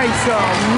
nice. no